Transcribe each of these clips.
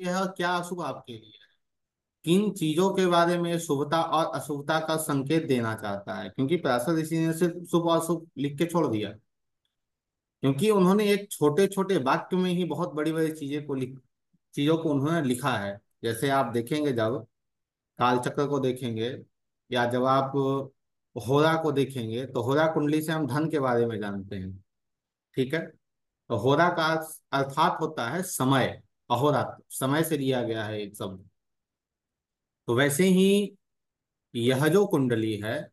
है और क्या अशुभ आपके लिए किन चीज़ों के बारे में शुभता और अशुभता का संकेत देना चाहता है? क्योंकि पराशर ऋषि ने सिर्फ़ शुभ और अशुभ लिख के छोड़ दिया। क्योंकि उन्होंने एक छोटे छोटे वाक्य में ही बहुत बड़ी बड़ी चीज़ें को लिख, चीज़ों को उन्होंने लिखा है। जैसे आप देखेंगे जब कालचक्र को देखेंगे या जब आप होरा को देखेंगे तो होरा कुंडली से हम धन के बारे में जानते हैं। ठीक है? तो होरा का अर्थात होता है समय। अहोरात्र समय से लिया गया है एक शब्द तो वैसे ही यह जो कुंडली है,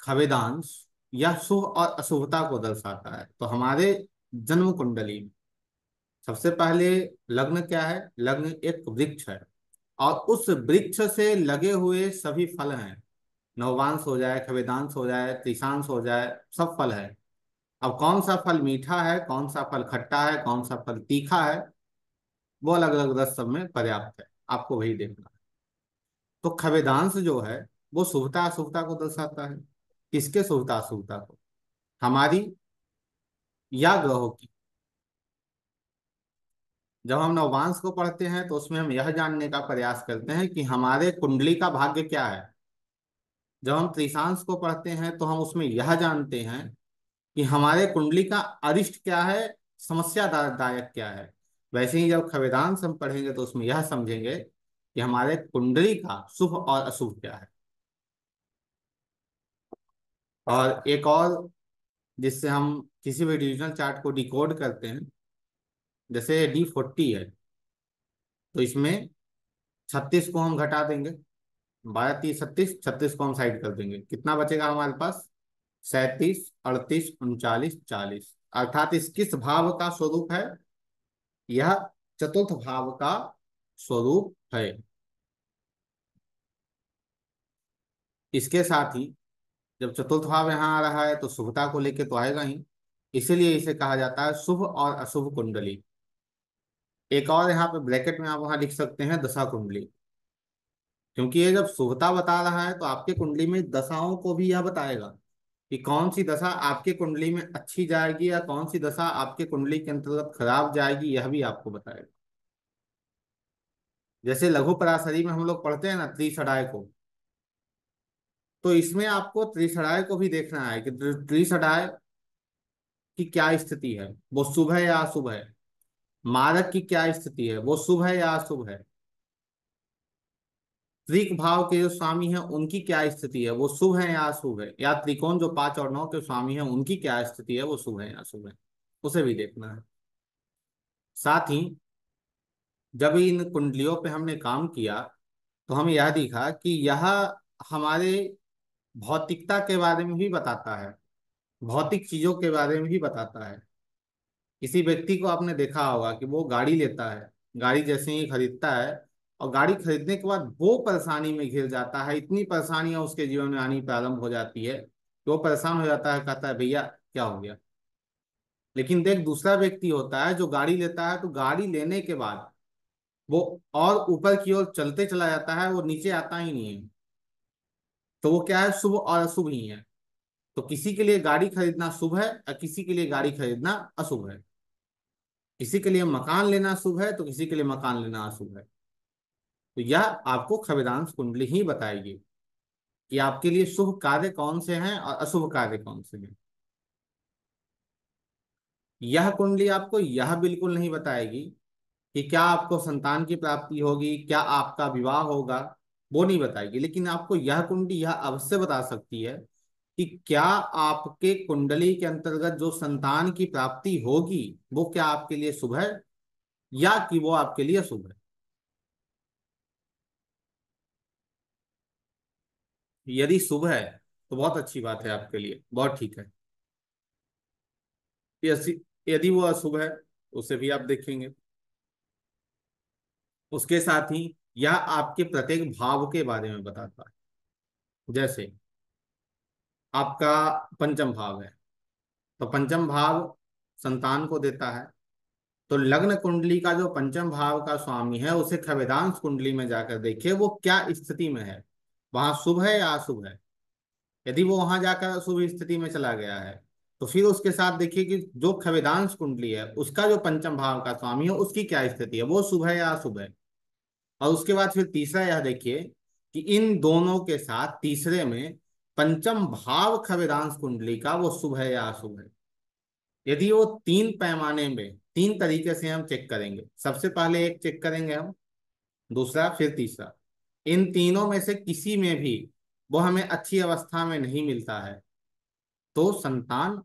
खवेदांश, यह शुभ और अशुभता को दर्शाता है। तो हमारे जन्म कुंडली में सबसे पहले लग्न क्या है? लग्न एक वृक्ष है और उस वृक्ष से लगे हुए सभी फल हैं। नववांश हो जाए, खवेदांश हो जाए, त्रिशांश हो जाए, सब फल है। अब कौन सा फल मीठा है, कौन सा फल खट्टा है, कौन सा फल तीखा है वो अलग अलग रस सब में पर्याप्त है, आपको वही देखना है। तो खवेदांश जो है, वो शुभता अशुभता को दर्शाता है। किसके शुभता अशुभता को? हमारी या ग्रहों की। जब हम नववांश को पढ़ते हैं तो उसमें हम यह जानने का प्रयास करते हैं कि हमारे कुंडली का भाग्य क्या है। जब हम त्रिशांश को पढ़ते हैं तो हम उसमें यह जानते हैं कि हमारे कुंडली का अरिष्ट क्या है समस्या दायक क्या है। वैसे ही जब खवेदांश हम पढ़ेंगे तो उसमें यह समझेंगे कि हमारे कुंडली का शुभ और अशुभ क्या है। और एक और जिससे हम किसी भी डिविजनल चार्ट को डिकोड करते हैं, जैसे डी फोर्टी है तो इसमें छत्तीस को हम घटा देंगे, बारह तीस, छत्तीस छत्तीस को हम साइड कर देंगे। कितना बचेगा हमारे पास? सैतीस, अड़तीस, उनचालीस, चालीस। अर्थात इस किस भाव का स्वरूप है यह चतुर्थ भाव का स्वरूप है। इसके साथ ही जब चतुर्थ भाव यहाँ आ रहा है तो शुभता को लेके तो आएगा ही। इसीलिए इसे कहा जाता है शुभ और अशुभ कुंडली। एक और यहाँ पे ब्रैकेट में आप वहाँ लिख सकते हैं दशा कुंडली। क्योंकि ये जब शुभता बता रहा है तो आपके कुंडली में दशाओं को भी यह बताएगा। कि कौन सी दशा आपके कुंडली में अच्छी जाएगी या कौन सी दशा आपके कुंडली के अंतर्गत खराब जाएगी, यह भी आपको बताएगा। जैसे लघु पराशरी में हम लोग पढ़ते हैं ना त्रिसड़ाय को तो इसमें आपको त्रिसड़ाय को भी देखना है कि त्रिसड़ाय की क्या स्थिति है। वो शुभ है या अशुभ है? मारक की क्या स्थिति है? वो शुभ है या अशुभ है? त्रिक भाव के जो स्वामी हैं, उनकी क्या स्थिति है? वो शुभ है या अशुभ है? या त्रिकोण जो पाँच और नौ के स्वामी हैं, उनकी क्या स्थिति है? वो शुभ है या अशुभ है? उसे भी देखना है। साथ ही, जब इन कुंडलियों पे हमने काम किया तो हमें यह दिखा कि यह हमारे भौतिकता के बारे में भी बताता है। भौतिक चीज़ों के बारे में भी बताता है। किसी व्यक्ति को आपने देखा होगा कि वो गाड़ी लेता है। गाड़ी जैसे ही खरीदता है और गाड़ी खरीदने के बाद वो परेशानी में घिर जाता है, इतनी परेशानियाँ उसके जीवन में आनी प्रारंभ हो जाती है कि वो परेशान हो जाता है, कहता है, भैया, क्या हो गया? लेकिन देख, दूसरा व्यक्ति होता है जो गाड़ी लेता है तो गाड़ी लेने के बाद वो और ऊपर की ओर चलते चला जाता है, वो नीचे आता ही नहीं है। तो वो क्या है, शुभ और अशुभ ही है। तो किसी के लिए गाड़ी खरीदना शुभ है और किसी के लिए गाड़ी खरीदना अशुभ है। किसी के लिए मकान लेना शुभ है तो किसी के लिए मकान लेना अशुभ है। तो यह आपको खवेदांश कुंडली ही बताएगी कि आपके लिए शुभ कार्य कौन से हैं और अशुभ कार्य कौन से हैं। यह कुंडली आपको यह बिल्कुल नहीं बताएगी कि क्या आपको संतान की प्राप्ति होगी, क्या आपका विवाह होगा, वो नहीं बताएगी। लेकिन आपको यह कुंडली यह अवश्य बता सकती है कि क्या आपके कुंडली के अंतर्गत जो संतान की प्राप्ति होगी, वो क्या आपके लिए शुभ है या कि वो आपके लिए शुभ है। यदि शुभ है तो बहुत अच्छी बात है आपके लिए, बहुत ठीक है। यदि वो अशुभ है, उसे भी आप देखेंगे। उसके साथ ही यह आपके प्रत्येक भाव के बारे में बताता है। जैसे, आपका पंचम भाव है तो पंचम भाव संतान को देता है। तो लग्न कुंडली का जो पंचम भाव का स्वामी है, उसे खवेदांश कुंडली में जाकर देखिए, वो क्या स्थिति में है। वहाँ शुभ है या अशुभ है? यदि वो वहाँ जाकर शुभ स्थिति में चला गया है तो फिर उसके साथ देखिए कि जो खवेदांश कुंडली है, उसका जो पंचम भाव का स्वामी है, उसकी क्या स्थिति है? वो शुभ है या अशुभ है? और उसके बाद फिर तीसरा यह देखिए कि इन दोनों के साथ तीसरे में पंचम भाव खवेदांश कुंडली का वो शुभ है या अशुभ है? यदि वो तीन पैमाने में, तीन तरीके से हम चेक करेंगे। सबसे पहले एक चेक करेंगे हम, दूसरा, फिर तीसरा। इन तीनों में से किसी में भी वो हमें अच्छी अवस्था में नहीं मिलता है। तो संतान,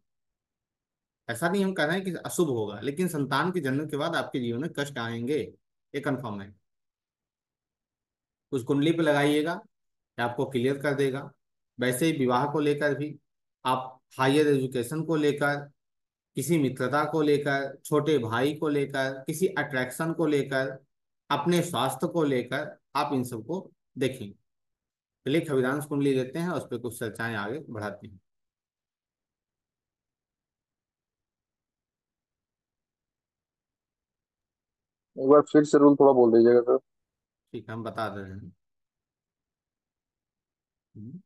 ऐसा नहीं हम कह रहे हैं कि अशुभ होगा, लेकिन संतान के जन्म के बाद आपके जीवन में कष्ट आएँगे, ये कंफर्म है। उस कुंडली पे लगाइएगा आपको क्लियर कर देगा। वैसे ही विवाह को लेकर भी, आप हायर एजुकेशन को लेकर, किसी मित्रता को लेकर, छोटे भाई को लेकर, किसी अट्रैक्शन को लेकर, अपने स्वास्थ्य को लेकर, आप इन सबको देखेंगे चलिए खविदांश कुंडली लेते हैं उस पर कुछ चर्चाएँ आगे बढ़ाते हैं। एक बार फिर से रूल थोड़ा बोल दीजिएगा सर। ठीक है हम बता दे रहे हैं। हम्म,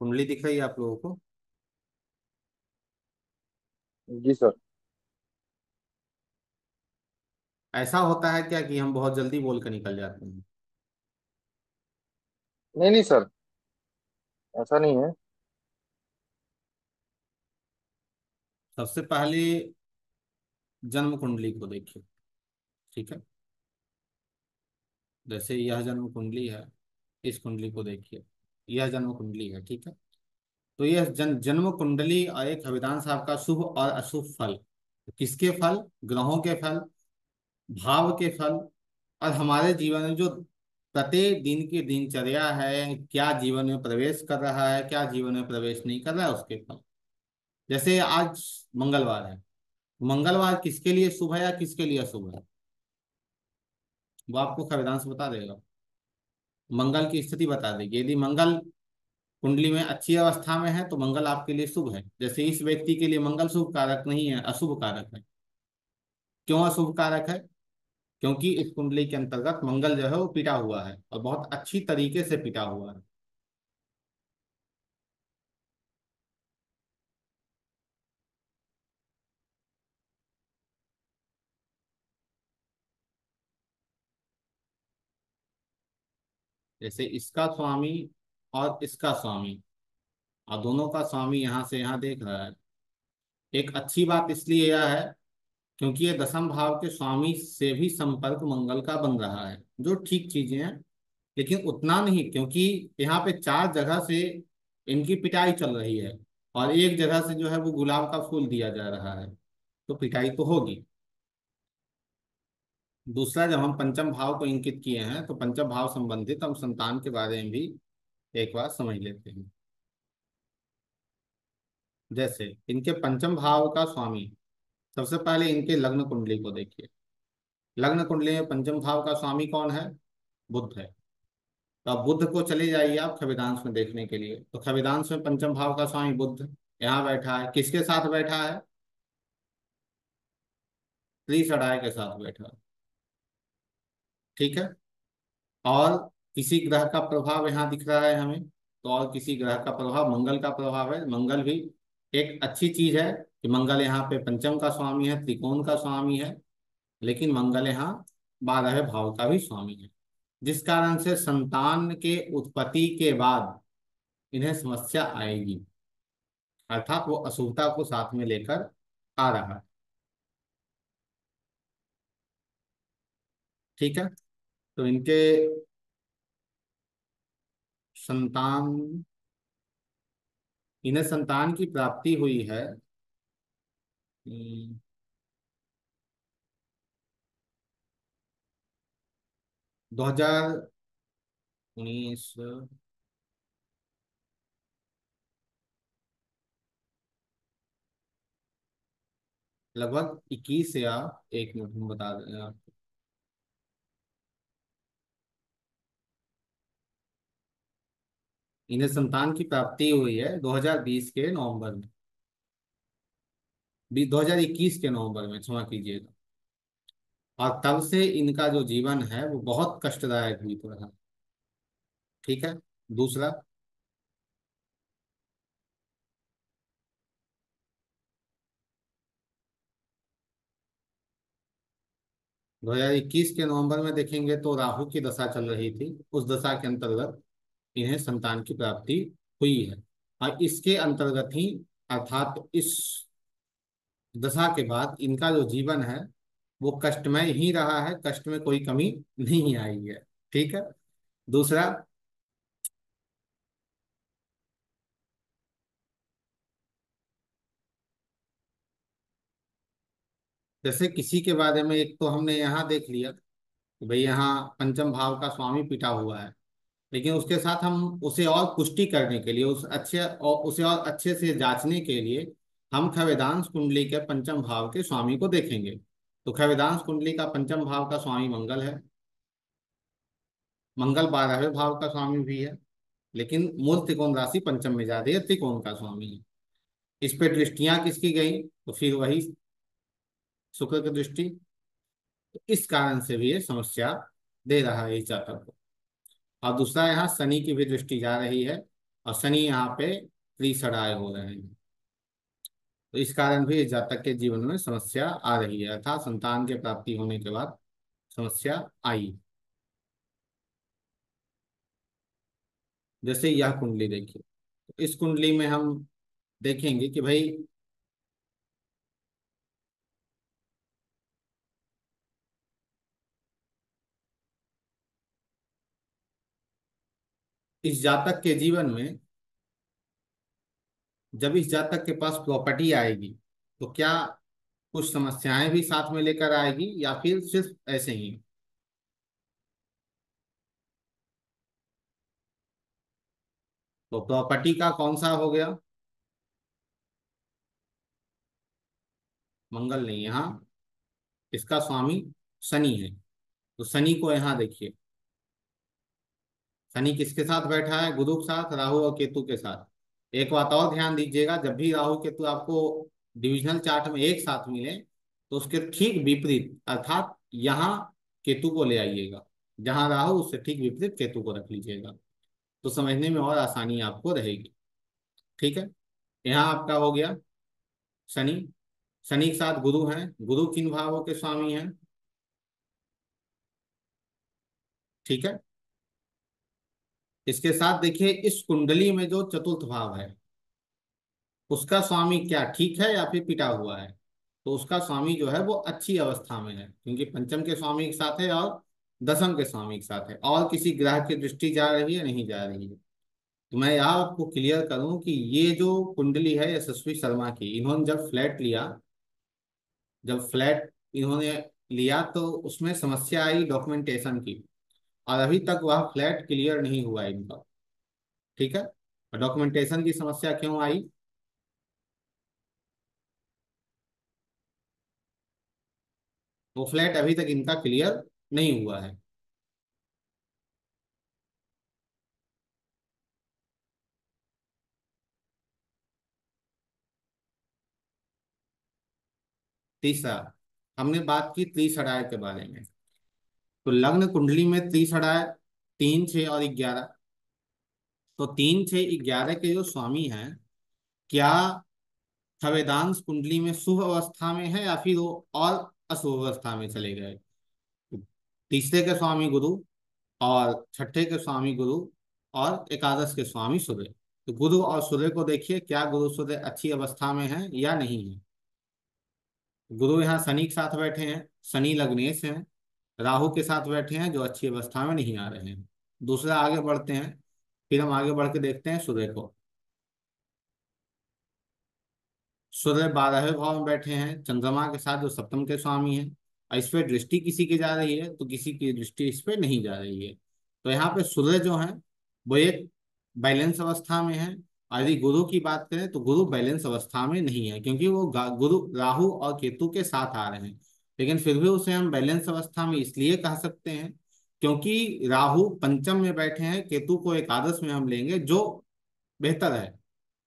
कुंडली दिख रही है आप लोगों को? जी सर। ऐसा होता है क्या कि हम बहुत जल्दी बोल कर निकल जाते हैं? नहीं नहीं सर। ऐसा नहीं है। सबसे पहले जन्म कुंडली को देखिए ठीक है? जैसे यह जन्म कुंडली है इस कुंडली को देखिए। यह जन्म कुंडली है ठीक है? तो यह जन जन्म कुंडली और एक हविदान साहब का शुभ और अशुभ फल। किसके फल? ग्रहों के फल, भाव के फल। और हमारे जीवन में जो प्रत्येक दिन की दिनचर्या है, क्या जीवन में प्रवेश कर रहा है, क्या जीवन में प्रवेश नहीं कर रहा है, उसके फल। जैसे आज मंगलवार है। मंगलवार किसके लिए शुभ है या किसके लिए अशुभ है? वो आपको खविदांश बता देगा। मंगल की स्थिति बता देगी। यदि मंगल कुंडली में अच्छी अवस्था में है तो मंगल आपके लिए शुभ है। जैसे इस व्यक्ति के लिए मंगल शुभ कारक नहीं है अशुभ कारक है। क्यों अशुभ कारक है? क्योंकि इस कुंडली के अंतर्गत मंगल जो है वो पिटा हुआ है और बहुत अच्छी तरीके से पिटा हुआ है। जैसे इसका स्वामी और इसका स्वामी। और दोनों का स्वामी यहाँ से यहाँ देख रहा है। एक अच्छी बात इसलिए यह है, क्योंकि ये दसम भाव के स्वामी से भी संपर्क मंगल का बन रहा है, जो ठीक चीज़ें हैं, लेकिन उतना नहीं, क्योंकि यहाँ पे चार जगह से इनकी पिटाई चल रही है, और एक जगह से जो है वो गुलाब का फूल दिया जा रहा है तो पिटाई तो होगी। दूसरा, जब हम पंचम भाव को इंकित किए हैं तो पंचम भाव संबंधित हम संतान के बारे में भी एक बार समझ लेते हैं। जैसे इनके पंचम भाव का स्वामी, सबसे पहले इनके लग्न कुंडली को देखिए। लग्न कुंडली में पंचम भाव का स्वामी कौन है? बुद्ध है। तो अब बुद्ध को चले जाइए आप खविदांश में देखने के लिए। तो खविदांश में पंचम भाव का स्वामी बुद्ध यहाँ बैठा है। किसके साथ बैठा है? त्रिसड़ाय के साथ बैठा है। ठीक है? और किसी ग्रह का प्रभाव यहाँ दिख रहा है हमें तो और किसी ग्रह का प्रभाव, मंगल का प्रभाव है। मंगल भी एक अच्छी चीज़ है कि मंगल यहाँ पे पंचम का स्वामी है, त्रिकोण का स्वामी है, लेकिन मंगल यहाँ बारह भाव का भी स्वामी है। जिस कारण से संतान के उत्पत्ति के बाद इन्हें समस्या आएगी, अर्थात वो अशुभता को साथ में लेकर आ रहा है। ठीक है? तो इनके संतान, इन्हें संतान की प्राप्ति हुई है। दो हज़ार उन्नीस। लगभग इक्कीस या एक मिनट, हम बता दें आपको इन्हें संतान की प्राप्ति हुई है 2020 के नवंबर में। 2021 के नवंबर में, क्षमा कीजिएगा। और तब से इनका जो जीवन है, वो बहुत कष्टदायक बीत रहा है। ठीक है? दूसरा। दो हज़ार इक्कीस के नवंबर में देखेंगे तो राहु की दशा चल रही थी, उस दशा के अंतर्गत। इन्हें संतान की प्राप्ति हुई है। और इसके अंतर्गत ही, अर्थात इस दशा के बाद इनका जो जीवन है, वो कष्टमय ही रहा है, कष्ट में कोई कमी नहीं आई है। ठीक है? दूसरा, जैसे किसी के बारे में एक तो हमने यहाँ देख लिया कि भाई यहाँ पंचम भाव का स्वामी पिटा हुआ है। लेकिन उसके साथ हम उसे और पुष्टि करने के लिए, उस अच्छे और उसे और अच्छे से जांचने के लिए हम खवेदांश कुंडली के पंचम भाव के स्वामी को देखेंगे। तो खवेदांश कुंडली का पंचम भाव का स्वामी मंगल है। मंगल बारहवें भाव का स्वामी भी है, लेकिन मूल त्रिकोण राशि पंचम में जा रही है, त्रिकोण का स्वामी है। इस पे दृष्टियाँ किसकी गई? तो फिर वही शुक्र की दृष्टि। तो इस कारण से भी ये समस्या दे रहा है इस जातक को। और दूसरा यहाँ शनि की भी दृष्टि जा रही है और शनि यहाँ पे त्रिसराय हो रहे हैं। तो इस कारण भी जातक के जीवन में समस्या आ रही है, अर्थात संतान के प्राप्ति होने के बाद समस्या आई। जैसे यह कुंडली देखिए तो इस कुंडली में हम देखेंगे कि भाई इस जातक के जीवन में जब इस जातक के पास प्रॉपर्टी आएगी तो क्या कुछ समस्याएँ भी साथ में लेकर आएगी या फिर सिर्फ़ ऐसे ही? तो प्रॉपर्टी का कौन सा हो गया? मंगल नहीं यहाँ इसका स्वामी शनि है। तो शनि को यहाँ देखिए। शनि किसके साथ बैठा है? गुरु के साथ, राहु और केतु के साथ। एक बात और ध्यान दीजिएगा, जब भी राहु केतु आपको डिविजनल चार्ट में एक साथ मिले तो उसके ठीक विपरीत, अर्थात यहाँ केतु को ले आइएगा। जहाँ राहु, उससे ठीक विपरीत केतु को रख लीजिएगा। तो समझने में और आसानी आपको रहेगी। ठीक है? यहाँ आपका हो गया शनि। शनि के साथ गुरु हैं। गुरु किन भावों के स्वामी हैं? ठीक है? इसके साथ देखिए, इस कुंडली में जो चतुर्थ भाव है, उसका स्वामी क्या, ठीक है या फिर पिटा हुआ है? तो उसका स्वामी जो है वो अच्छी अवस्था में है, क्योंकि पंचम के स्वामी के साथ है और दसम के स्वामी के साथ है। और किसी ग्रह की दृष्टि जा रही है, नहीं जा रही है। तो मैं यहाँ आपको क्लियर करूँ कि ये जो कुंडली है, यशस्वी शर्मा की, इन्होंने जब फ्लैट लिया, जब फ्लैट इन्होंने लिया तो उसमें समस्या आई डॉक्यूमेंटेशन की। और अभी तक वह फ्लैट क्लियर नहीं हुआ इनका। ठीक है? डॉक्यूमेंटेशन की समस्या क्यों आई? वो फ्लैट अभी तक इनका क्लियर नहीं हुआ है। तीसरा, हमने बात की तीस त्रिसराय के बारे में। तो लग्न कुंडली में त्रिसराय तीन छः और ग्यारह। तो तीन छः ग्यारह के जो स्वामी हैं, क्या छवेदांश कुंडली में शुभ अवस्था में है या फिर वो और अशुभ अवस्था में चले गए? तीसरे के स्वामी गुरु और छठे के स्वामी गुरु और एकादश के स्वामी सूर्य। तो गुरु और सूर्य को देखिए, क्या गुरु सूर्य अच्छी अवस्था में है या नहीं है? गुरु यहाँ शनि के साथ बैठे हैं, शनि लग्नेश हैं। राहु के साथ बैठे हैं, जो अच्छी अवस्था में नहीं आ रहे हैं। दूसरा, आगे बढ़ते हैं। फिर हम आगे बढ़ के देखते हैं सूर्य को। सूर्य बारहवें भाव में बैठे हैं। चंद्रमा के साथ जो सप्तम के स्वामी हैं और इस पे दृष्टि किसी की जा रही है तो किसी की दृष्टि इस पे नहीं जा रही है। तो यहाँ पे सूर्य जो है, वो एक बैलेंस अवस्था में है। यदि गुरु की बात करें तो गुरु बैलेंस अवस्था में नहीं है, क्योंकि वो गुरु राहु और केतु के साथ आ रहे हैं। लेकिन फिर भी उसे हम बैलेंस अवस्था में इसलिए कह सकते हैं क्योंकि राहु पंचम में बैठे हैं, केतु को एकादश में हम लेंगे, जो बेहतर है।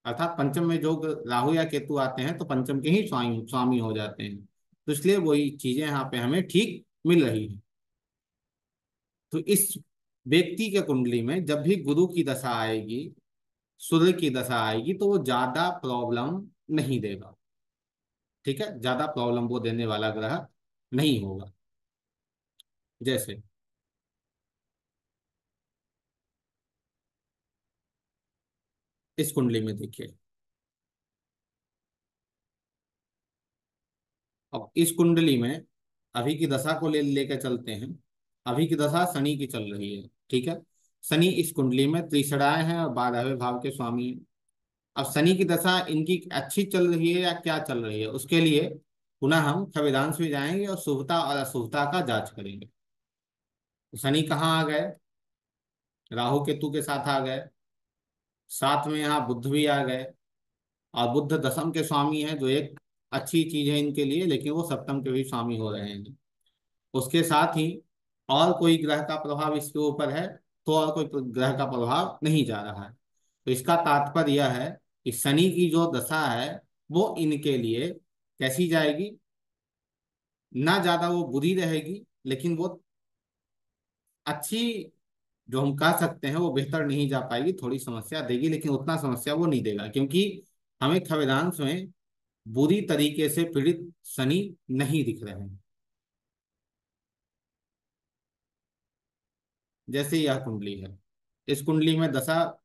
अर्थात पंचम में जो राहु या केतु आते हैं तो पंचम के ही स्वामी स्वामी हो जाते हैं। तो इसलिए वही चीज़ें यहाँ पे हमें ठीक मिल रही है। तो इस व्यक्ति के कुंडली में जब भी गुरु की दशा आएगी, सूर्य की दशा आएगी तो वो ज़्यादा प्रॉब्लम नहीं देगा। ठीक है? ज़्यादा प्रॉब्लम वो देने वाला ग्रह नहीं होगा। जैसे इस कुंडली में देखिए। अब इस कुंडली में अभी की दशा को ले, लेकर चलते हैं। अभी की दशा शनि की चल रही है, ठीक है? शनि इस कुंडली में त्रिसराय हैं और बारहवें भाव के स्वामी हैं। अब शनि की दशा इनकी अच्छी चल रही है या क्या चल रही है? उसके लिए पुनः हम संविधान में जाएँगे और शुभता और अशुभता का जाँच करेंगे। तो शनि कहाँ आ गए? राहु केतु के साथ आ गए। साथ में यहाँ बुद्ध भी आ गए। और बुद्ध दसम के स्वामी हैं, जो एक अच्छी चीज़ है इनके लिए, लेकिन वो सप्तम के भी स्वामी हो रहे हैं। उसके साथ ही और कोई ग्रह का प्रभाव इसके ऊपर है तो और कोई ग्रह का प्रभाव नहीं जा रहा है। तो इसका तात्पर्य यह है कि शनि की जो दशा है, वो इनके लिए कैसी जाएगी? ना ज़्यादा वो बुरी रहेगी, लेकिन वो अच्छी, जो हम कह सकते हैं, वो बेहतर नहीं जा पाएगी, थोड़ी समस्या देगी, लेकिन उतना समस्या वो नहीं देगा, क्योंकि हमें संविधान में बुरी तरीके से पीड़ित शनि नहीं दिख रहे हैं। जैसे यह कुंडली है। इस कुंडली में दशा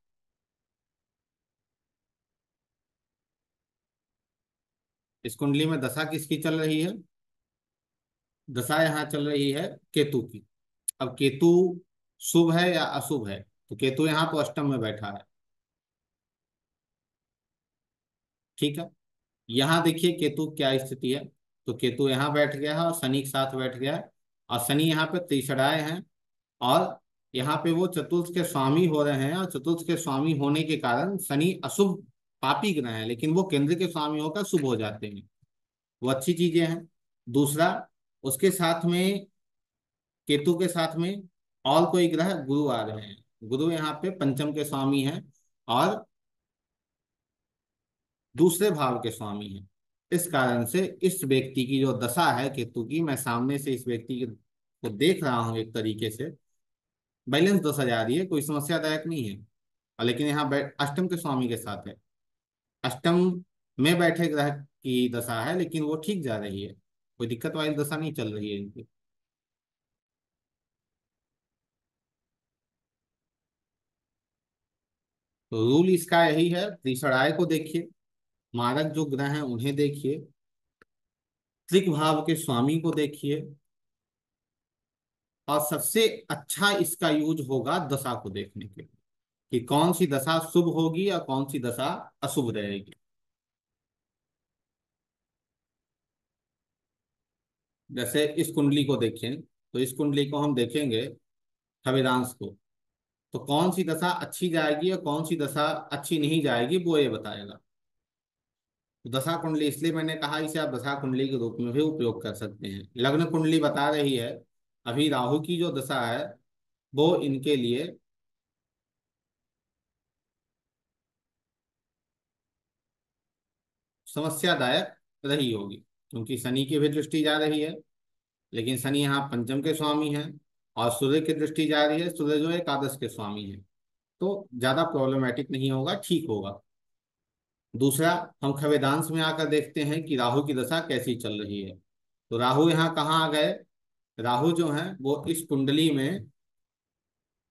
इस कुंडली में दशा किसकी चल रही है? दशा यहाँ चल रही है केतु की। अब केतु शुभ है या अशुभ है? तो केतु यहाँ तो अष्टम में बैठा है। ठीक है? यहाँ देखिए केतु क्या स्थिति है। तो केतु यहाँ बैठ गया है और शनि के साथ बैठ गया है। और शनि यहाँ पे तीसराए हैं और यहाँ पे वो चतुर्थ के स्वामी हो रहे हैं। और चतुर्थ के स्वामी होने के कारण शनि अशुभ पापी ग्रह है, लेकिन वो केंद्र के स्वामी होकर शुभ हो जाते हैं। वो अच्छी चीज़ें हैं। दूसरा, उसके साथ में, केतु के साथ में और कोई ग्रह गुरु आ रहे हैं। गुरु यहाँ पे पंचम के स्वामी हैं और दूसरे भाव के स्वामी हैं। इस कारण से इस व्यक्ति की जो दशा है केतु की, मैं सामने से इस व्यक्ति को देख रहा हूँ एक तरीके से, बैलेंस दशा जा रही है, कोई समस्यादायक नहीं है। लेकिन यहाँ अष्टम के स्वामी के साथ है। अष्टम में बैठे ग्रह की दशा है, लेकिन वो ठीक जा रही है। कोई दिक्कत वाली दशा नहीं चल रही है इनकी। तो रूल इसका यही है त्रिसराय को देखिए, मारक जो ग्रह हैं उन्हें देखिए, त्रिक भाव के स्वामी को देखिए, और सबसे अच्छा इसका यूज़ होगा दशा को देखने के लिए। कि कौन सी दशा शुभ होगी या कौन सी दशा अशुभ रहेगी? जैसे इस कुंडली को देखें तो इस कुंडली को हम देखेंगे संविधांश को। तो कौन सी दशा अच्छी जाएगी और कौन सी दशा अच्छी नहीं जाएगी, वो ये बताएगा। तो दशा कुंडली, इसलिए मैंने कहा इसे आप दशा कुंडली के रूप में भी उपयोग कर सकते हैं। लग्न कुंडली बता रही है, अभी राहु की जो दशा है, वो इनके लिए समस्यादायक रही होगी, क्योंकि शनि की भी दृष्टि जा रही है, लेकिन शनि यहाँ पंचम के स्वामी है और सूर्य की दृष्टि जा रही है, सूर्य जो एकादश के स्वामी है। तो ज़्यादा प्रॉब्लमेटिक नहीं होगा, ठीक होगा। दूसरा, हम खवेदांश में आकर देखते हैं कि राहु की दशा कैसी चल रही है। तो राहु यहाँ कहाँ आ गए? राहु जो है, वो इस कुंडली में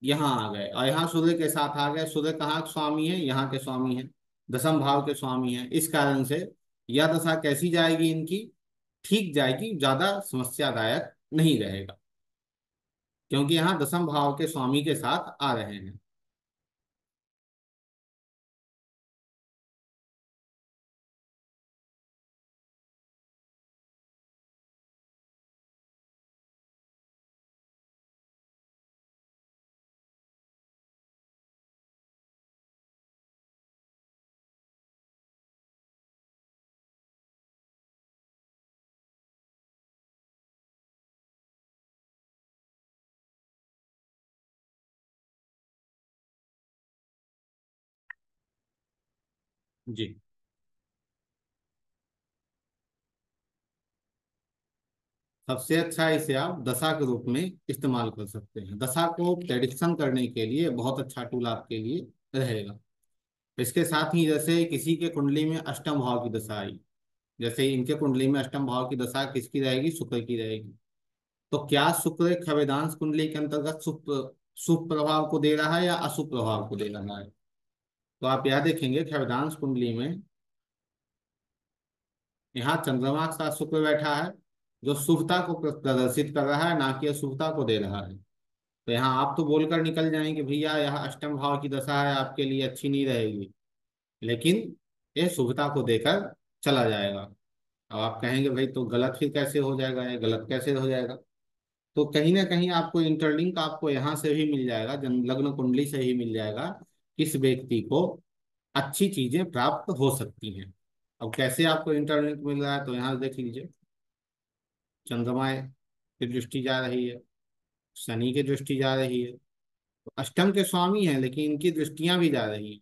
यहाँ आ गए और यहाँ सूर्य के साथ आ गए। सूर्य कहाँ स्वामी है? यहाँ के स्वामी है दसम भाव के स्वामी है। इस कारण से यह दशा कैसी जाएगी इनकी? ठीक जाएगी, ज़्यादा समस्यादायक नहीं रहेगा। क्योंकि यहाँ दसम भाव के स्वामी के साथ आ रहे हैं। जी। सबसे अच्छा इसे आप दशा के रूप में इस्तेमाल कर सकते हैं। दशा को प्रेडिक्शन करने के लिए बहुत अच्छा टूल आपके लिए रहेगा। इसके साथ ही जैसे किसी के कुंडली में अष्टम भाव की दशा आई, जैसे इनके कुंडली में अष्टम भाव की दशा किसकी रहेगी? शुक्र की रहेगी। तो क्या शुक्र खवेदांश कुंडली के अंतर्गत शुभ शुभ प्रभाव को दे रहा है या अशुभ प्रभाव को दे रहा है? तो आप यह देखेंगे खवेदांश कुंडली में यहाँ चंद्रमा के साथ शुक्र बैठा है, जो शुभता को प्रदर्शित कर रहा है, ना कि अशुभता को दे रहा है। तो यहाँ आप तो बोलकर निकल जाएँगे, भैया, यह अष्टम भाव की दशा है, आपके लिए अच्छी नहीं रहेगी। लेकिन ये शुभता को देकर चला जाएगा। अब आप कहेंगे, भाई तो गलत फिर कैसे हो जाएगा? ये गलत कैसे हो जाएगा? तो कहीं ना कहीं आपको इंटरलिंक आपको यहाँ से भी मिल जाएगा जन्म लग्न कुंडली से ही मिल जाएगा। किस व्यक्ति को अच्छी चीज़ें प्राप्त हो सकती हैं? अब कैसे आपको इंटरलिंक मिल रहा है तो यहाँ देख लीजिए। चंद्रमा की दृष्टि जा रही है, शनि की दृष्टि जा रही है तो अष्टम के स्वामी हैं, लेकिन इनकी दृष्टियाँ भी जा रही हैं।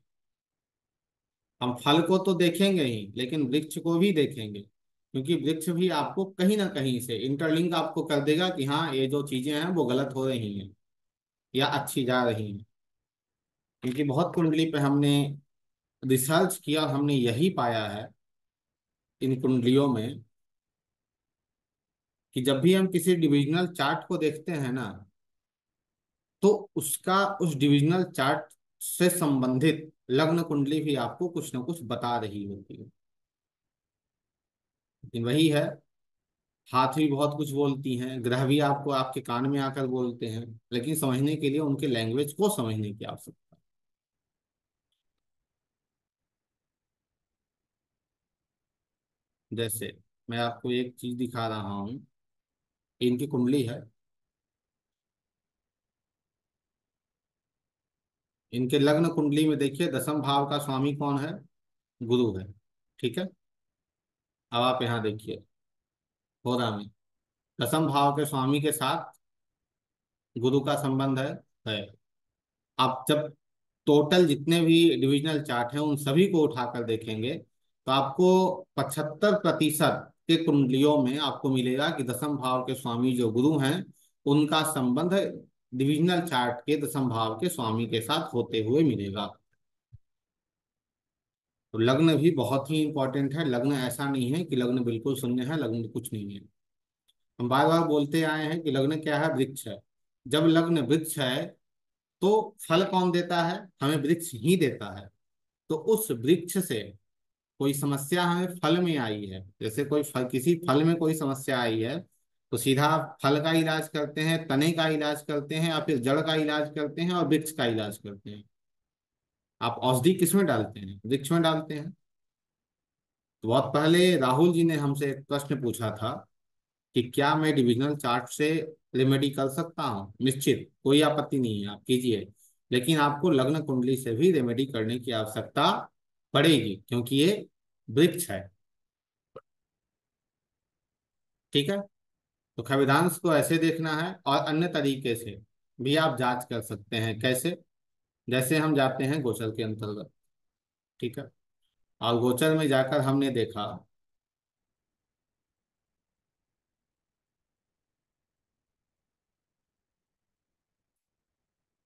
हम फल को तो देखेंगे ही, लेकिन वृक्ष को भी देखेंगे, क्योंकि वृक्ष भी आपको कहीं ना कहीं से इंटरलिंक आपको कर देगा कि हाँ ये जो चीज़ें हैं, वो गलत हो रही हैं या अच्छी जा रही हैं। क्योंकि बहुत कुंडली पे हमने रिसर्च किया और हमने यही पाया है इन कुंडलियों में कि जब भी हम किसी डिविजनल चार्ट को देखते हैं ना तो उसका, उस डिविजनल चार्ट से संबंधित लग्न कुंडली भी आपको कुछ ना कुछ बता रही होती है। लेकिन वही है, हाथ भी बहुत कुछ बोलती हैं, ग्रह भी आपको आपके कान में आकर बोलते हैं, लेकिन समझने के लिए उनके लैंग्वेज को समझने की आवश्यकता जैसे मैं आपको एक चीज़ दिखा रहा हूँ। इनकी कुंडली है। इनके लग्न कुंडली में देखिए दसम भाव का स्वामी कौन है? गुरु है, ठीक है? अब आप यहाँ देखिए, होरा में। दसम भाव के स्वामी के साथ गुरु का संबंध है है। आप जब टोटल जितने भी डिविजनल चार्ट हैं, उन सभी को उठाकर देखेंगे तो आपको पचहत्तर प्रतिशत के कुंडलियों में आपको मिलेगा कि दसम भाव के स्वामी जो गुरु हैं, उनका संबंध डिविजनल चार्ट के दसम भाव के स्वामी के साथ होते हुए मिलेगा। तो लग्न भी बहुत ही इंपॉर्टेंट है। लग्न ऐसा नहीं है कि लग्न बिल्कुल शून्य है, लग्न कुछ नहीं है। हम बार बार बोलते आए हैं कि लग्न क्या है? वृक्ष है। जब लग्न वृक्ष है तो फल कौन देता है? हमें वृक्ष ही देता है। तो उस वृक्ष से कोई समस्या हमें फल में आई है, जैसे कोई फल, किसी फल में कोई समस्या आई है तो सीधा फल का इलाज करते हैं, तने का इलाज करते हैं, या फिर जड़ का इलाज करते हैं और वृक्ष का इलाज करते हैं। आप औषधि किसमें डालते हैं? वृक्ष में डालते हैं। तो बहुत पहले राहुल जी ने हमसे एक प्रश्न पूछा था कि क्या मैं डिविजनल चार्ट से रेमेडी कर सकता हूँ? निश्चित, कोई आपत्ति नहीं है, आप कीजिए। लेकिन आपको लग्न कुंडली से भी रेमेडी करने की आवश्यकता पड़ेगी, क्योंकि ये वृक्ष है। ठीक है? तो खविधांश को ऐसे देखना है और अन्य तरीके से भी आप जाँच कर सकते हैं कैसे? जैसे हम जाते हैं गोचर के अंतर्गत। ठीक है? और गोचर में जाकर हमने देखा।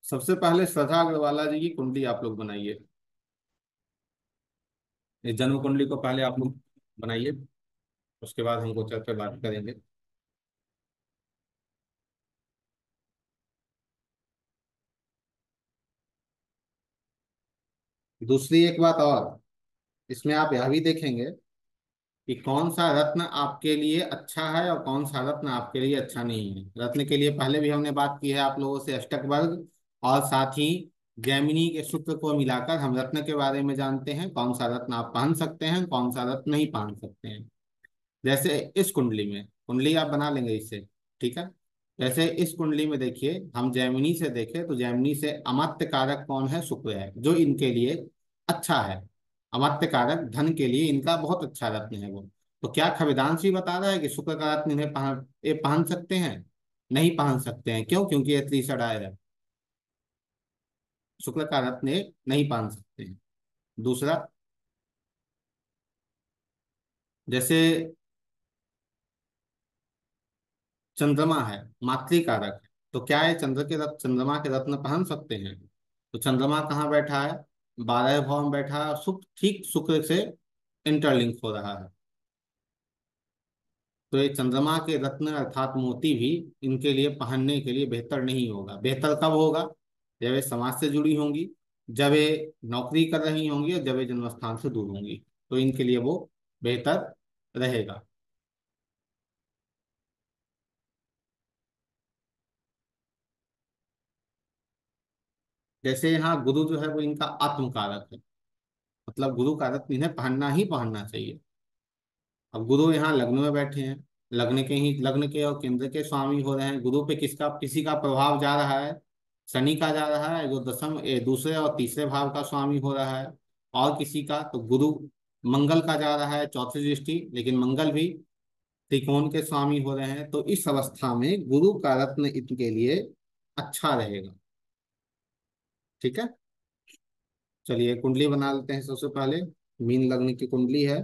सबसे पहले श्रद्धा अग्रवाला जी की कुंडली आप लोग बनाइए। इस जन्म कुंडली को पहले आप लोग बनाइए, उसके बाद हम गोचर पे बात करेंगे। दूसरी एक बात और, इसमें आप यह भी देखेंगे कि कौन सा रत्न आपके लिए अच्छा है और कौन सा रत्न आपके लिए अच्छा नहीं है। रत्न के लिए पहले भी हमने बात की है आप लोगों से अष्टक वर्ग और साथ ही जैमिनी के सूत्र को मिलाकर हम रत्न के बारे में जानते हैं, कौन सा रत्न आप पहन सकते हैं, कौन सा रत्न नहीं पहन सकते हैं। जैसे इस कुंडली में, कुंडली आप बना लेंगे इससे ठीक है? जैसे इस कुंडली में देखिए, हम जैमिनी से देखें तो जैमिनी से अमात्य कारक कौन है? शुक्र है, जो इनके लिए अच्छा है। अमात्य कारक धन के लिए इनका बहुत अच्छा रत्न है वो। तो क्या खविदांश भी बता रहा है कि शुक्र का रत्न इन्हें पहन ये पहन सकते हैं? नहीं पहन सकते हैं। क्यों? क्योंकि ये त्रिसठ आय है। शुक्र का रत्न नहीं पहन सकते। हैं दूसरा, जैसे चंद्रमा है, मातृकारक है तो क्या है चंद्र के रत्न, चंद्रमा के रत्न पहन सकते हैं? तो चंद्रमा कहाँ बैठा है? बारह भाव में बैठा है शुक्र ठीक शुक्र से इंटरलिंक हो रहा है। तो ये चंद्रमा के रत्न अर्थात मोती भी इनके लिए पहनने के लिए बेहतर नहीं होगा। बेहतर कब होगा? जब ये समाज से जुड़ी होंगी, जब ये नौकरी कर रही होंगी और जब ये जन्म स्थान से दूर होंगी तो इनके लिए वो बेहतर रहेगा। जैसे यहाँ गुरु जो है वो इनका आत्मकारक है। मतलब गुरु का रत्न इन्हें पहनना ही पहनना चाहिए। अब गुरु यहाँ लग्न में बैठे हैं, लग्न के ही, लग्न के और केंद्र के स्वामी हो रहे हैं। गुरु पे किसका, किसी का प्रभाव जा रहा है? शनि का जा रहा है जो दसम दूसरे और तीसरे भाव का स्वामी हो रहा है। और किसी का तो गुरु मंगल का जा रहा है, चौथी दृष्टि, लेकिन मंगल भी त्रिकोण के स्वामी हो रहे हैं तो इस अवस्था में गुरु का रत्न इनके लिए अच्छा रहेगा। ठीक है? चलिए, कुंडली बना लेते हैं सबसे पहले। मीन लग्न की कुंडली है।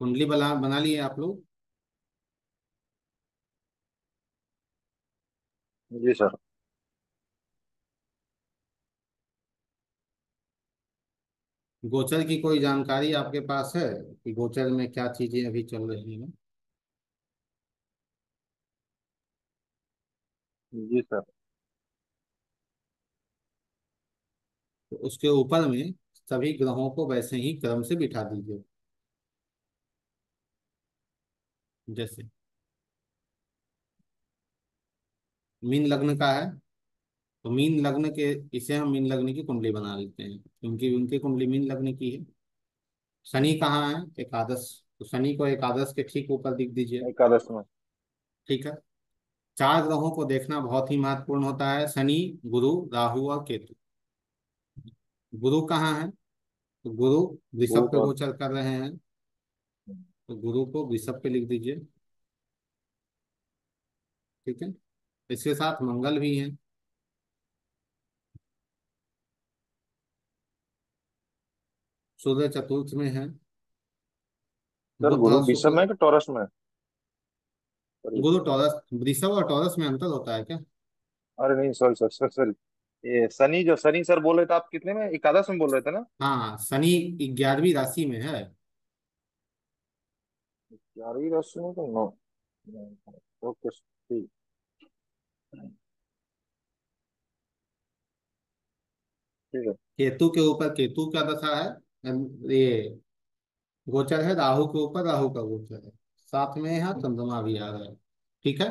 कुंडली बना बना लिए आप लोग? जी सर। गोचर की कोई जानकारी आपके पास है कि गोचर में क्या चीज़ें अभी चल रही हैं? जी सर। तो उसके ऊपर में सभी ग्रहों को वैसे ही क्रम से बिठा दीजिए। जैसे। मीन लग्न का है तो मीन लग्न के इसे हम मीन लग्न की कुंडली बना लेते हैं क्योंकि उनकी कुंडली मीन लग्न की है। शनि कहाँ है? एकादश। तो शनि को एकादश के ठीक ऊपर दिख दीजिए। एकादश में। ठीक है। चार ग्रहों को देखना बहुत ही महत्वपूर्ण होता है शनि गुरु राहु और केतु। गुरु कहाँ है? तो गुरु वृषभ पे तो गोचर कर रहे हैं। तो गुरु को वृषभ पे लिख दीजिए। ठीक है? इसके साथ मंगल भी है। सूर्य चतुर्थ में है। सर गुरु और में कि टॉरस में गुरु टॉरस वृषभ और टॉरस में अंतर होता है क्या? अरे नहीं सॉरी सर सर सॉरी। ये शनि जो शनि सर बोल रहे थे आप कितने में? एकादश में बोल रहे थे ना? हाँ शनि ग्यारहवीं राशि में है। नौ ओके ठीक ठीक है केतु के ऊपर केतु का दशा है ये गोचर है राहु के ऊपर राहु का गोचर है साथ में यहाँ चंद्रमा भी आ रहा है ठीक है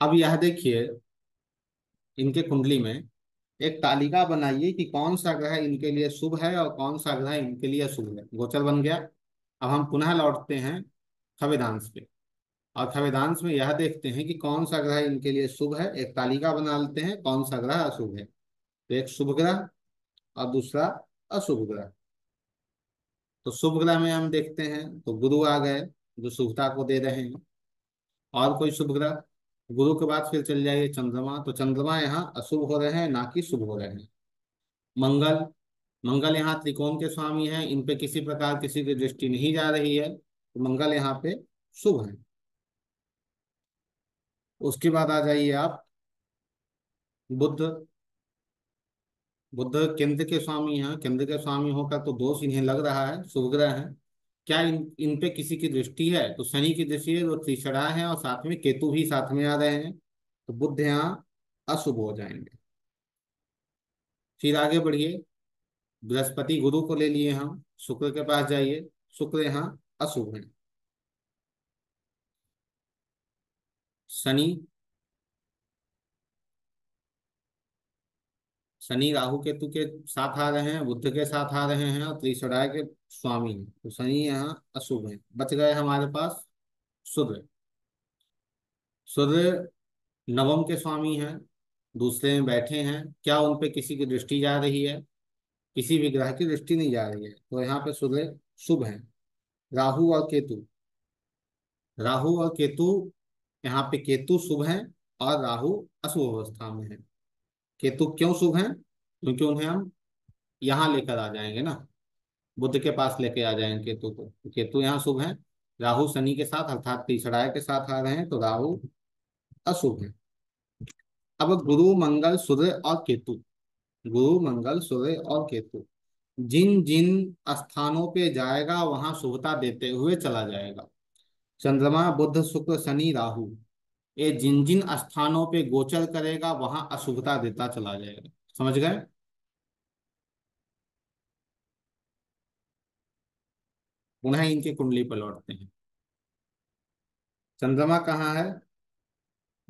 अब यह देखिए इनके कुंडली में एक तालिका बनाइए कि कौन सा ग्रह इनके लिए शुभ है और कौन सा ग्रह इनके लिए अशुभ है गोचर बन गया अब हम पुनः लौटते हैं खवेदांश पे। और खवेदांश में यह देखते हैं कि कौन सा ग्रह इनके लिए शुभ है, एक तालिका बना लेते हैं, कौन सा ग्रह अशुभ है। तो एक शुभ ग्रह और दूसरा अशुभ ग्रह। तो शुभ ग्रह में हम देखते हैं तो गुरु आ गए, जो शुभता को दे रहे हैं। और कोई शुभ ग्रह? गुरु के बाद फिर चल जाइए चंद्रमा। तो चंद्रमा यहाँ अशुभ हो रहे हैं, ना कि शुभ हो रहे हैं। मंगल मंगल यहाँ त्रिकोण के स्वामी है, इन पे किसी प्रकार किसी की दृष्टि नहीं जा रही है तो मंगल यहाँ पे शुभ है। उसके बाद आ जाइए आप, बुद्ध। बुद्ध केंद्र के स्वामी हैं, केंद्र के स्वामी होकर तो दोष इन्हें लग रहा है, शुभ ग्रह है। क्या इन इन पे किसी की दृष्टि है तो शनि की दृष्टि है तो तीसरा है और साथ में केतु भी साथ में आ रहे हैं तो बुद्ध यहाँ अशुभ हो जाएँगे। फिर आगे बढ़िए बृहस्पति गुरु को ले लिए हम, शुक्र के पास जाइए, शुक्र यहाँ अशुभ है। शनि शनि राहु केतु के साथ आ रहे हैं, बुद्ध के साथ आ रहे हैं और त्रिसराय के स्वामी हैं। तो शनि यहाँ अशुभ है। बच गए हमारे पास सूर्य सूर्य नवम के स्वामी हैं, दूसरे में बैठे हैं। क्या उन पे किसी की दृष्टि जा रही है? किसी भी ग्रह की दृष्टि नहीं जा रही है। तो यहाँ पे सूर्य शुभ है। राहु और केतु। राहु और केतु, यहाँ पे केतु शुभ है और राहु अशुभ अवस्था में है। केतु क्यों शुभ है? क्योंकि उन्हें हम यहाँ लेकर आ जाएँगे ना। बुद्ध के पास लेके आ जाएँगे केतु को। केतु यहाँ शुभ है। राहु शनि के साथ अर्थात तीसराय के साथ आ रहे हैं तो राहु अशुभ है। अब गुरु, मंगल, सूर्य और केतु। गुरु, मंगल सूर्य और केतु। जिन जिन स्थानों पे जाएगा, वहाँ शुभता देते हुए चला जाएगा। चंद्रमा बुद्ध शुक्र, शनि, राहु। ये जिन जिन स्थानों पे गोचर करेगा, वहाँ अशुभता देता चला जाएगा। समझ गए? पुनः इनके कुंडली पर लौटते हैं। चंद्रमा कहाँ है?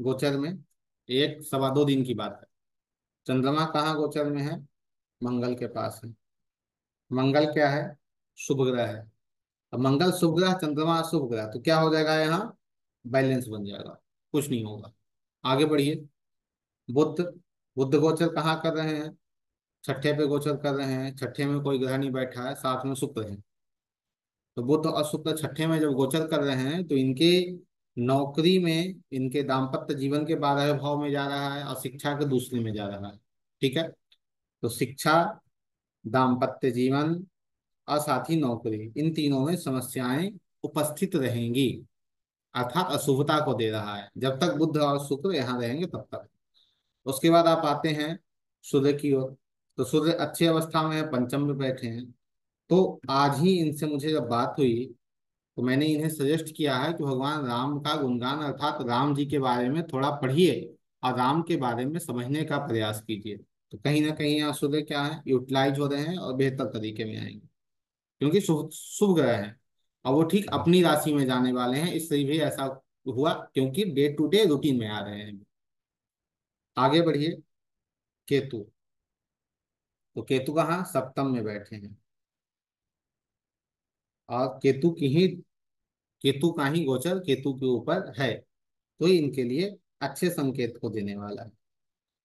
गोचर में। एक सवा दो दिन की बात है। चंद्रमा कहाँ गोचर में है? मंगल के पास है। मंगल क्या है? शुभ ग्रह है। अब मंगल शुभ ग्रह, चंद्रमा शुभ ग्रह तो क्या हो जाएगा यहाँ? बैलेंस बन जाएगा। कुछ नहीं होगा। आगे बढ़िए। बुद्ध बुद्ध गोचर कहाँ कर रहे हैं? छठे पे गोचर कर रहे हैं। छठे में कोई ग्रह नहीं बैठा है, साथ में शुक्र है। तो बुद्ध और शुक्र छठे में जब गोचर कर रहे हैं तो इनके नौकरी में इनके दाम्पत्य जीवन के बारह भाव में जा रहा है और शिक्षा के दूसरे में जा रहा है, ठीक है? तो शिक्षा, दाम्पत्य जीवन और साथ ही नौकरी, इन तीनों में समस्याएँ उपस्थित रहेंगी, अर्थात अशुभता को दे रहा है। जब तक बुद्ध और शुक्र यहाँ रहेंगे तब तक। उसके बाद आप आते हैं सूर्य की ओर। तो सूर्य अच्छी अवस्था में है, पंचम में बैठे हैं। तो आज ही इनसे मुझे जब बात हुई तो मैंने इन्हें सजेस्ट किया है कि भगवान राम का गुणगान अर्थात राम जी के बारे में थोड़ा पढ़िए और राम के बारे में समझने का प्रयास कीजिए। तो कहीं ना कहीं यहाँ सूर्य क्या है यूटिलाइज हो रहे हैं और बेहतर तरीके में आएँगे। क्योंकि शुभ शुभ ग्रह है और वो ठीक अपनी राशि में जाने वाले हैं इससे भी ऐसा हुआ क्योंकि डे टू डे रूटीन में आ रहे हैं। आगे बढ़िए, केतु। तो केतु कहाँ? सप्तम में बैठे हैं। और केतु की ही केतु का ही गोचर केतु के ऊपर है। तो इनके लिए अच्छे संकेत को देने वाला है।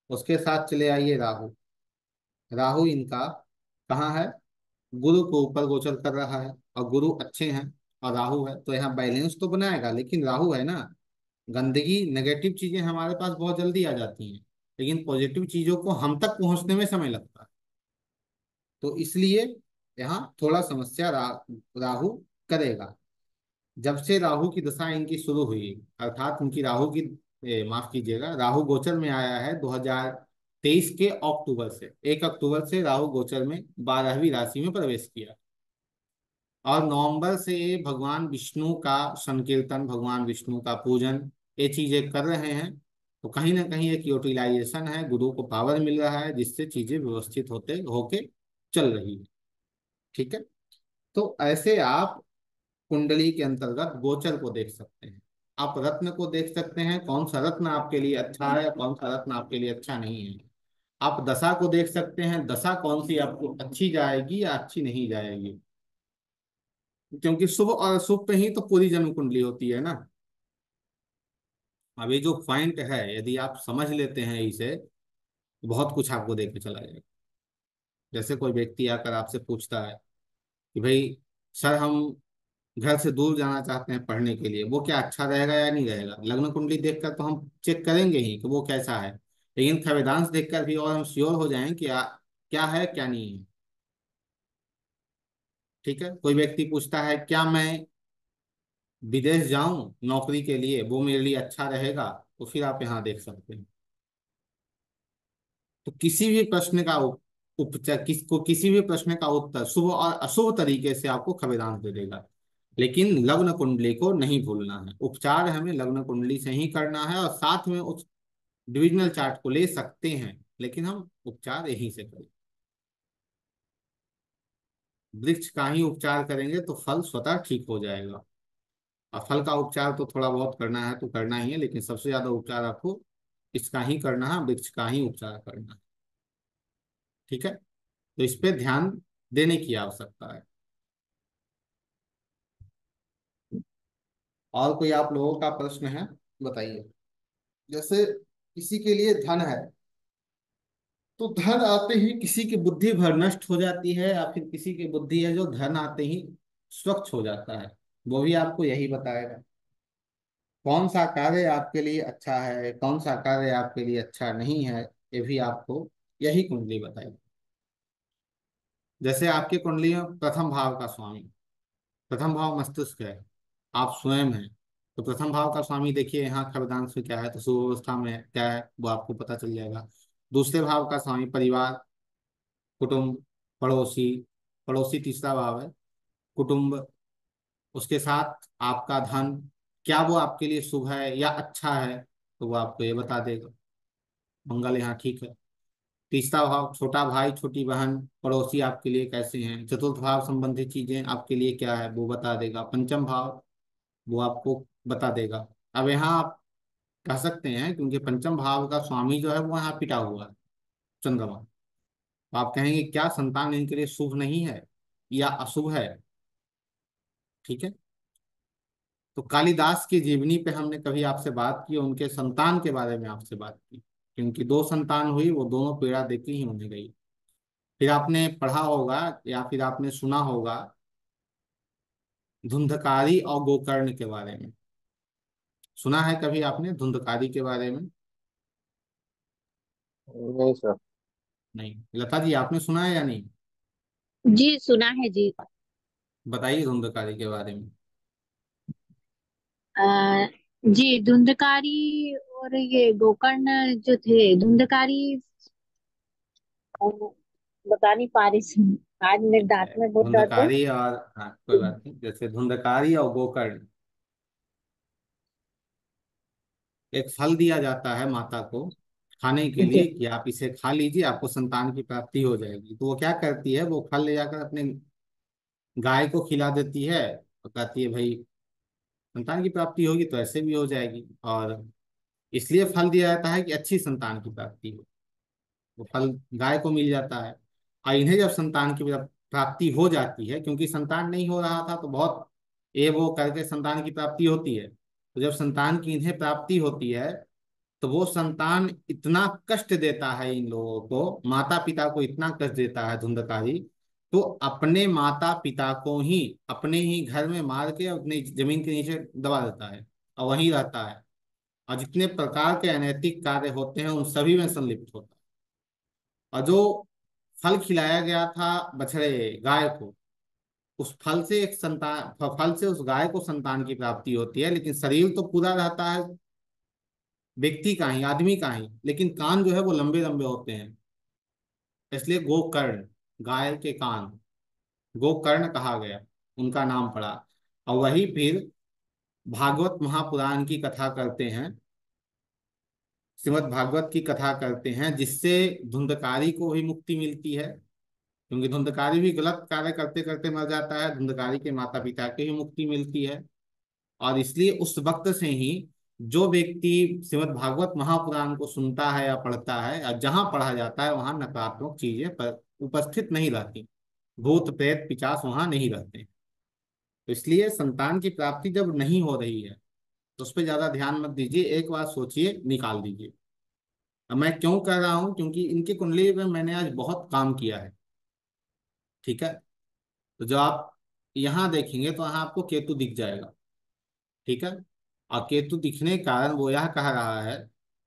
उसके साथ चले आइए राहु। राहु इनका कहाँ है? गुरु के ऊपर गोचर कर रहा है और गुरु अच्छे हैं और राहु है। तो यहाँ बैलेंस तो बनाएगा लेकिन राहु है ना। गंदगी नेगेटिव चीज़ें हमारे पास बहुत जल्दी आ जाती हैं लेकिन पॉजिटिव चीज़ों को हम तक पहुँचने में समय लगता है। तो इसलिए यहाँ थोड़ा समस्या रा, राहु करेगा। जब से राहु की दशा इनकी शुरू हुई, अर्थात उनकी राहु की माफ़ कीजिएगा, राहु गोचर में आया है 2023 के अक्टूबर से। एक अक्टूबर से राहु गोचर में बारहवीं राशि में प्रवेश किया। और नवंबर से भगवान विष्णु का संकीर्तन, भगवान विष्णु का पूजन, ये चीज़ें कर रहे हैं। तो कहीं ना कहीं एक यूटिलाइजेशन है, गुरु को पावर मिल रहा है, जिससे चीज़ें व्यवस्थित होते, होके चल रही है। ठीक है? तो ऐसे आप कुंडली के अंतर्गत गोचर को देख सकते हैं। आप रत्न को देख सकते हैं, कौन सा रत्न आपके लिए अच्छा है कौन सा रत्न आपके लिए अच्छा नहीं है। आप दशा को देख सकते हैं, दशा कौन सी आपको अच्छी जाएगी या अच्छी नहीं जाएगी। क्योंकि शुभ और अशुभ पे ही तो पूरी जन्म कुंडली होती है ना। ये जो पॉइंट है, यदि आप समझ लेते हैं इसे तो बहुत कुछ आपको देख के चला जाएगा। जैसे कोई व्यक्ति आकर आपसे पूछता है कि भाई, सर, हम घर से दूर जाना चाहते हैं पढ़ने के लिए वो क्या अच्छा रहेगा या नहीं रहेगा? लग्न कुंडली देखकर तो हम चेक करेंगे ही कि वो कैसा है। लेकिन खवेदांश देखकर भी और हम श्योर हो जाएँ कि आ, क्या है क्या नहीं है। ठीक है? कोई व्यक्ति पूछता है क्या मैं विदेश जाऊँ नौकरी के लिए? वो मेरे लिए अच्छा रहेगा? तो फिर आप यहाँ देख सकते हैं। तो किसी भी प्रश्न का उपचार किसको किसी भी प्रश्न का उत्तर शुभ और अशुभ तरीके से आपको खबेदान दे देगा। लेकिन लग्न कुंडली को नहीं भूलना है। उपचार हमें लग्न कुंडली से ही करना है और साथ में उस डिविजनल चार्ट को ले सकते हैं, लेकिन हम उपचार यहीं से करें। वृक्ष का ही उपचार करेंगे तो फल स्वतः ठीक हो जाएगा। और फल का उपचार तो थोड़ा बहुत करना है तो करना ही है, लेकिन सबसे ज़्यादा उपचार आपको इसका ही करना है, वृक्ष का ही उपचार करना है। ठीक है? तो इस पे ध्यान देने की आवश्यकता है। और कोई आप लोगों का प्रश्न है, बताइए। जैसे किसी के लिए धन है तो धन आते ही किसी की बुद्धि भर नष्ट हो जाती है, या फिर किसी की बुद्धि है जो धन आते ही स्वच्छ हो जाता है। वो भी आपको यही बताएगा। कौन सा कार्य आपके लिए अच्छा है, कौन सा कार्य आपके लिए अच्छा नहीं है, ये भी आपको यही कुंडली बताएगी। जैसे आपकी कुंडली में प्रथम भाव का स्वामी। प्रथम भाव मस्तिष्क है। आप स्वयं हैं। तो प्रथम भाव का स्वामी देखिए, यहाँ खरदांश में क्या है? तो सुव्यवस्था में क्या है, वो आपको पता चल जाएगा। दूसरे भाव का स्वामी, परिवार, कुटुंब, पड़ोसी पड़ोसी तीसरा भाव है, कुटुंब, उसके साथ आपका धन, क्या वो आपके लिए शुभ है या अच्छा है तो वो आपको ये बता देगा। मंगल यहाँ ठीक है। तीसरा भाव, छोटा भाई, छोटी बहन, पड़ोसी आपके लिए कैसे हैं? चतुर्थ भाव, संबंधित चीज़ें आपके लिए क्या है, वो बता देगा। पंचम भाव वो आपको बता देगा। अब यहाँ आप कह सकते हैं क्योंकि पंचम भाव का स्वामी जो है वो यहाँ पिटा हुआ है, चंद्रमा। तो आप कहेंगे, क्या संतान इनके लिए शुभ नहीं है या अशुभ है? ठीक है? तो कालिदास की जीवनी पे हमने कभी आपसे बात की, उनके संतान के बारे में आपसे बात की। क्योंकि दो संतान हुई, वो दोनों पीड़ा देके ही उन्हें गई। फिर आपने पढ़ा होगा या फिर आपने सुना होगा धुंधकारी और गोकर्ण के बारे में। सुना है कभी आपने धुंधकारी के बारे में? नहीं सर। नहीं। लता जी आपने सुना है या नहीं? जी सुना है जी। बताइए धुंधकारी के बारे में। आ, जी धुंधकारी और ये गोकर्ण जो थे धुंधकारी बता नहीं पा रही आज मेरे दांत में बहुत दर्द है धुंधकारी और हाँ कोई बात नहीं जैसे धुंधकारी और गोकर्ण। एक फल दिया जाता है माता को खाने के लिए कि आप इसे खा लीजिए आपको संतान की प्राप्ति हो जाएगी। तो वो क्या करती है? वो फल ले जाकर अपने गाय को खिला देती है और कहती है भाई संतान की प्राप्ति होगी तो ऐसे भी हो जाएगी। और इसलिए फल दिया जाता है कि अच्छी संतान की प्राप्ति हो। वो फल गाय को मिल जाता है। और इन्हें जब संतान की प्राप्ति हो जाती है, क्योंकि संतान नहीं हो रहा था तो बहुत ये वो करके संतान की प्राप्ति होती है। तो जब संतान की इन्हें प्राप्ति होती है तो वो संतान इतना कष्ट देता है इन लोगों को माता पिता को इतना कष्ट देता है धुंधकारी तो अपने माता पिता को ही, अपने ही घर में मार के अपनी ज़मीन के नीचे दबा देता है, और वहीं रहता है। और जितने प्रकार के अनैतिक कार्य होते हैं, उन सभी में संलिप्त होता है। और जो फल खिलाया गया था बछड़े गाय को। उस फल से एक संतान, फल से उस गाय को संतान की प्राप्ति होती है, लेकिन शरीर तो पूरा रहता है। व्यक्ति का ही, आदमी का ही, लेकिन कान जो है वो लंबे लंबे होते हैं। इसलिए गोकर्ण, गाय के कान, गोकर्ण कहा गया, उनका नाम पड़ा। और वही फिर भागवत महापुराण की कथा करते हैं। श्रीमद् भागवत की कथा करते हैं, जिससे धुंधकारी को भी मुक्ति मिलती है। क्योंकि धुंधकारी भी गलत कार्य करते करते मर जाता है, धुंधकारी के माता पिता की भी मुक्ति मिलती है। और इसलिए उस वक्त से ही जो व्यक्ति श्रीमद् भागवत महापुराण को सुनता है या पढ़ता है, या जहाँ पढ़ा जाता है, वहाँ नकारात्मक चीज़ें पर उपस्थित नहीं रहती। भूत, प्रेत पिचास वहाँ नहीं रहते। तो इसलिए संतान की प्राप्ति जब नहीं हो रही है उस पर ज़्यादा ध्यान मत दीजिए, एक बार सोचिए, निकाल दीजिए। अब मैं क्यों कह रहा हूँ? क्योंकि इनकी कुंडली में मैंने आज बहुत काम किया है। ठीक है? तो जो आप यहाँ देखेंगे तो यहाँ आपको केतु दिख जाएगा। ठीक है? और केतु दिखने के कारण वो यह कह रहा है,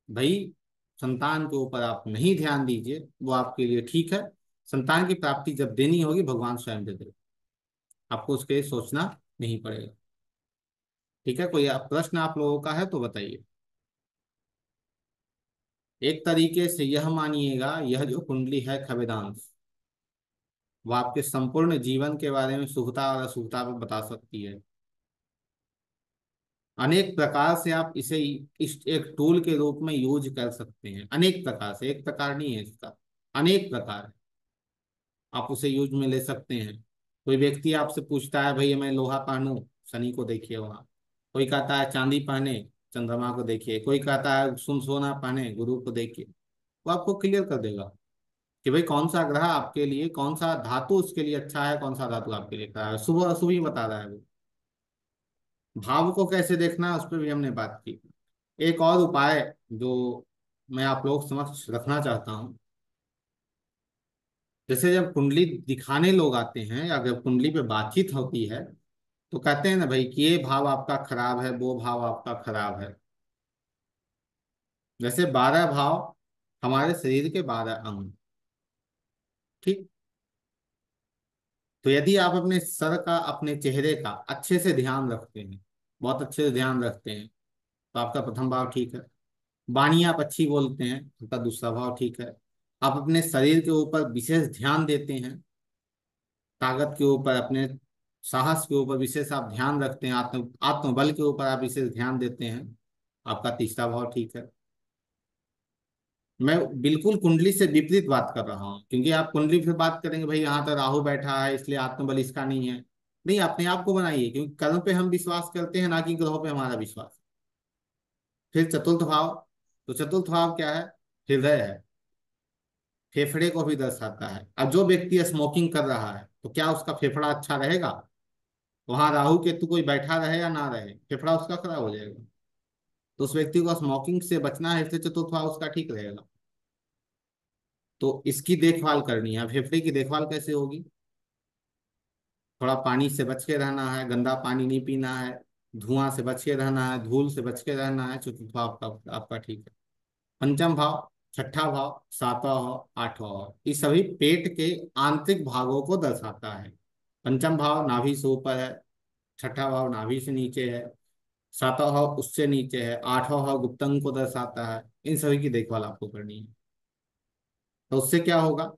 भाई, संतान के ऊपर आप नहीं ध्यान दीजिए, वो आपके लिए ठीक है। संतान की प्राप्ति जब देनी होगी, भगवान स्वयं दे देगा। आपको उसके सोचना नहीं पड़ेगा। ठीक है, कोई प्रश्न आप लोगों का है तो बताइए। एक तरीके से यह मानिएगा, यह जो कुंडली है खवेदांश, वो आपके संपूर्ण जीवन के बारे में शुभता और अशुभता को बता सकती है। अनेक प्रकार से आप इसे इस एक टूल के रूप में यूज़ कर सकते हैं। अनेक प्रकार से, एक प्रकार नहीं है इसका, अनेक प्रकार आप उसे यूज़ में ले सकते हैं। कोई व्यक्ति आपसे पूछता है, भैया, मैं लोहा पहनूं शनि को देखिए वहाँ। कोई कहता है चांदी पहने, चंद्रमा को देखिए। कोई कहता है सुन सोना पहने, गुरु को देखिए। वो आपको क्लियर कर देगा कि भाई कौन सा ग्रह आपके लिए, कौन सा धातु उसके लिए अच्छा है, कौन सा धातु आपके लिए खराब है। और अशुभ ही बता रहा है वो। भाव को कैसे देखना है उस पर भी हमने बात की। एक और उपाय जो मैं आप लोग समक्ष रखना चाहता हूँ। जैसे जब कुंडली दिखाने लोग आते हैं या जब कुंडली पे बातचीत होती है तो कहते हैं ना भाई कि ये भाव आपका खराब है, वो भाव आपका खराब है। जैसे बारह भाव हमारे शरीर के बारह अंग। ठीक? तो यदि आप अपने सर का, अपने चेहरे का अच्छे से ध्यान रखते हैं, बहुत अच्छे से ध्यान रखते हैं तो आपका प्रथम भाव ठीक है। वाणी आप अच्छी बोलते हैं, आपका दूसरा भाव ठीक है। आप अपने शरीर के ऊपर विशेष ध्यान देते हैं, ताकत के ऊपर, अपने साहस के ऊपर विशेष आप ध्यान रखते हैं, आत्म, आत्मबल के ऊपर आप विशेष ध्यान देते हैं। आपका तीसरा भाव ठीक है। मैं बिल्कुल कुंडली से विपरीत बात कर रहा हूँ, क्योंकि आप कुंडली से बात करेंगे, भाई यहाँ तो राहु बैठा है, इसलिए आत्मबल इसका नहीं है। नहीं, अपने आप को बनाइए, क्योंकि कर्म पे हम विश्वास करते हैं ना कि ग्रहों पे हमारा विश्वास फिर चतुर्थ भाव तो चतुर्थ भाव क्या है? हृदय है। फेफड़े को भी दर्शाता है। अब जो व्यक्ति स्मोकिंग कर रहा है तो क्या उसका फेफड़ा अच्छा रहेगा? वहाँ राहु केतु कोई बैठा रहे या ना रहे, फेफड़ा उसका खराब हो जाएगा। तो उस व्यक्ति को स्मोकिंग से बचना है इसलिए चतुर्थ भाव उसका ठीक रहेगा। तो इसकी देखभाल करनी है। फेफड़े की देखभाल कैसे होगी? थोड़ा पानी से बच के रहना है, गंदा पानी नहीं पीना है, धुआँ से बच के रहना है, धूल से बच के रहना है, चतुर्थ भाव आपका आपका ठीक है। पंचम भाव, छठा भाव, सातवा भाव, आठवां भाव, ये सभी पेट के आंतरिक भागों को दर्शाता है। पंचम भाव नाभि से ऊपर है, छठा भाव नाभि से नीचे है, सातवा भाव उससे नीचे है, आठवां भाव गुप्तंग को दर्शाता है। इन सभी की देखभाल आपको करनी है। तो उससे क्या होगा?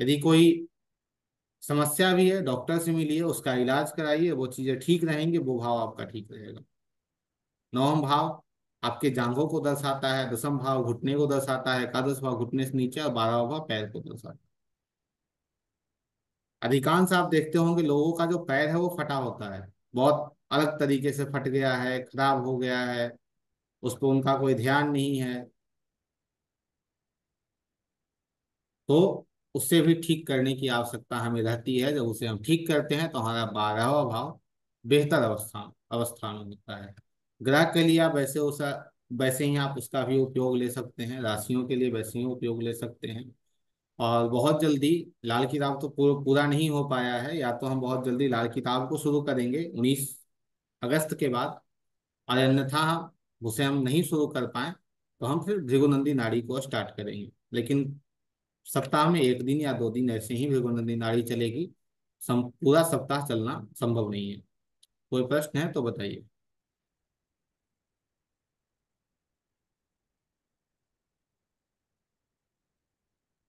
यदि कोई समस्या भी है, डॉक्टर से मिलिए उसका इलाज कराइए, वो चीज़ें ठीक रहेंगी, वो भाव आपका ठीक रहेगा। नवम भाव आपके जांघों को दर्शाता है, दसम भाव घुटने को दर्शाता है, एकादश भाव घुटने से नीचे और बारहवा भाव पैर को दर्शाता है। अधिकांश आप देखते होंगे लोगों का जो पैर है वो फटा होता है। बहुत अलग तरीके से फट गया है, खराब हो गया है, उस पर उनका कोई ध्यान नहीं है। तो उससे भी ठीक करने की आवश्यकता हमें रहती है। जब उसे हम ठीक करते हैं तो हमारा बारहवा भाव बेहतर अवस्था अवस्था में होता है। ग्रह के लिए आप वैसे उस, वैसे ही आप उसका भी उपयोग ले सकते हैं, राशियों के लिए वैसे ही उपयोग ले सकते हैं। और बहुत जल्दी लाल किताब तो पूरा नहीं हो पाया है या तो हम बहुत जल्दी लाल किताब को शुरू करेंगे। उन्नीस अगस्त के बाद और अन्यथा उसे हम नहीं शुरू कर पाए तो हम फिर भृगुनंदी नाड़ी को स्टार्ट करेंगे। लेकिन सप्ताह में एक दिन या दो दिन ऐसे ही भृगुनंदी नाड़ी चलेगी। सम, पूरा सप्ताह चलना संभव नहीं है। कोई प्रश्न है तो बताइए।